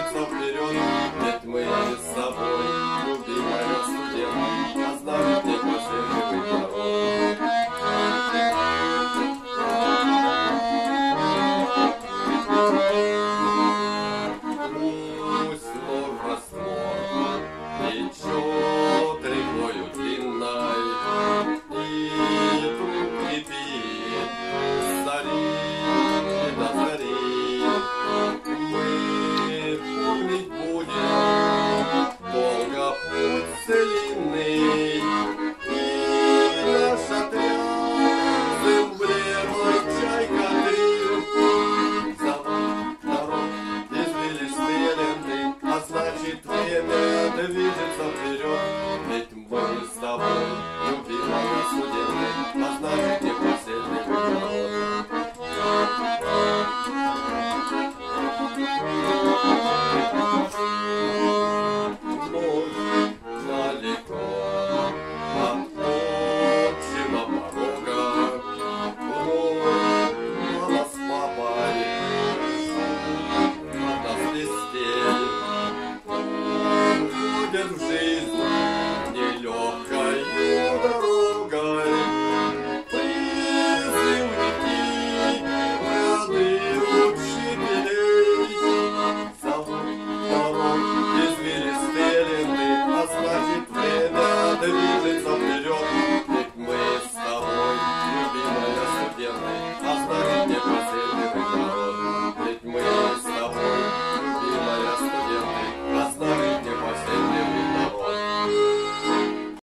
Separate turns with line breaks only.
It's up Время движется вперед, ведь мы с тобой, любимые судебные, назначили последний поворот. Thank.